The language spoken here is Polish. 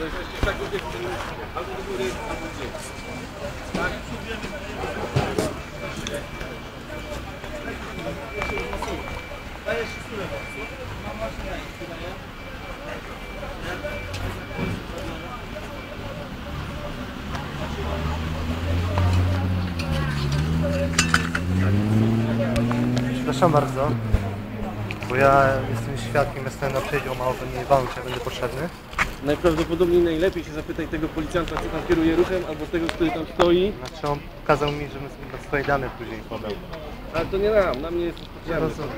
Albo do góry, albo gdzie. Przepraszam bardzo, bo ja jestem świadkiem, jestem na przejściu mało, to nie się, jak będę potrzebny. Najprawdopodobniej najlepiej się zapytaj tego policjanta, co tam kieruje ruchem, albo tego, który tam stoi. Znaczy on kazał mi, żebym swoje dane później podał. Ale to nie nam, nam nie jest Ja rozumiem.